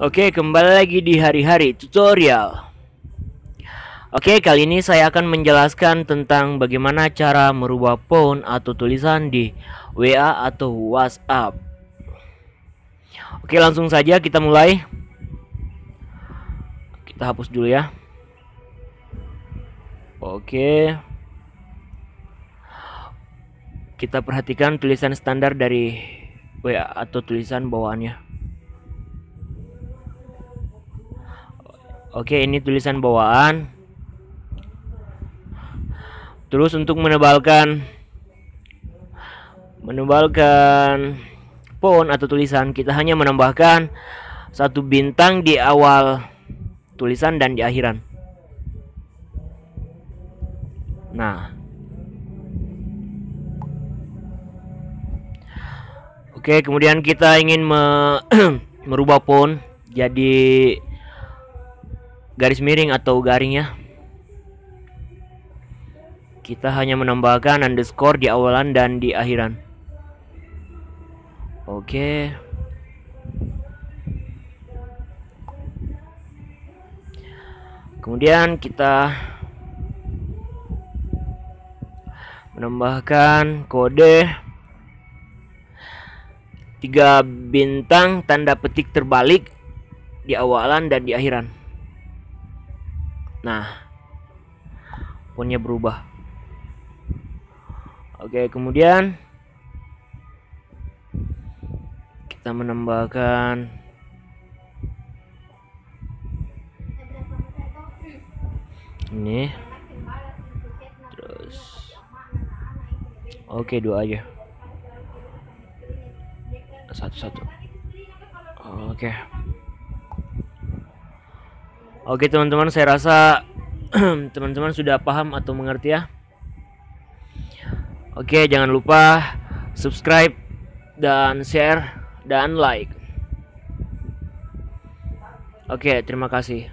Oke, kembali lagi di hari-hari tutorial. Oke, kali ini saya akan menjelaskan tentang bagaimana cara merubah font atau tulisan di WA atau WhatsApp. Oke, langsung saja kita mulai. Kita hapus dulu ya. Oke. Kita perhatikan tulisan standar dari WA atau tulisan bawaannya. Oke, ini tulisan bawaan. Terus untuk menebalkan menebalkan font atau tulisan kita hanya menambahkan satu bintang di awal tulisan dan di akhiran. Nah. Oke, kemudian kita ingin me merubah font jadi garis miring atau garing ya kita hanya menambahkan underscore di awalan dan di akhiran. Oke. Kemudian kita menambahkan kode tiga bintang tanda petik terbalik di awalan dan di akhiran nah fontnya berubah. Oke, kemudian kita menambahkan ini. Terus oke dua aja. Satu-satu. Oke oke teman-teman saya rasa teman-teman sudah paham atau mengerti ya Oke, jangan lupa subscribe dan share dan like. Oke, terima kasih.